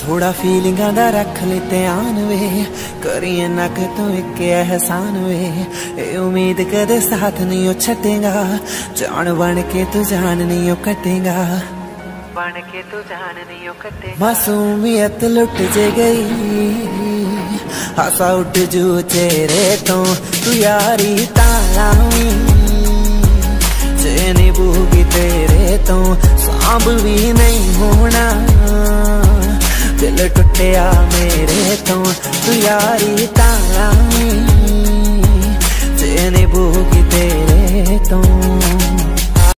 ਥੋੜਾ ਫੀਲਿੰਗਾਂ ਦਾ ਰੱਖ ਲੈ ਧਿਆਨ ਵੇ। ਕਰੀਏ ਨਾ ਕਿ ਤੂੰ ਇੱਕ ਅਹਿਸਾਨ ਵੇ। ਇਹ ਉਮੀਦ ਕਦੇ ਸਾਥ ਨਹੀਂ ਉਹ ਛੱਡੇਗਾ। ਜਾਣ ਬਣ ਕੇ ਤੂੰ ਜਾਨ ਨਹੀਂ ਉਹ ਕੱਟੇਗਾ। ਬਣ ਕੇ ਤੂੰ ਜਾਨ ਨਹੀਂ ਉਹ ਕੱਟੇ ਮਾਸੂਮੀਅਤ ਲੁੱਟ ਜੇ ਗਈ। ਹਾਸਾ ਉੱਡ ਜੂ ਚਿਹਰੇ ਤੋਂ। ਤੂੰ ਯਾਰੀ ਤਾਂ ਲਾਵੀਂ। ਜੇ ਨਹੀਂ ਬੂਗੀ ਤੇਰੇ ਤੋਂ ਸਾਂਭ ਵੀ ਨਹੀਂ ਹੋਣਾ। ਦਿਲ ਟੁੱਟਿਆ ਮੇਰੇ ਤੋਂ। ਤੂੰ ਯਾਰੀ ਤਾਂ ਲਾਵੀਂ ਜੇ ਨਹੀਂ ਤੇਰੇ ਤੋਂ।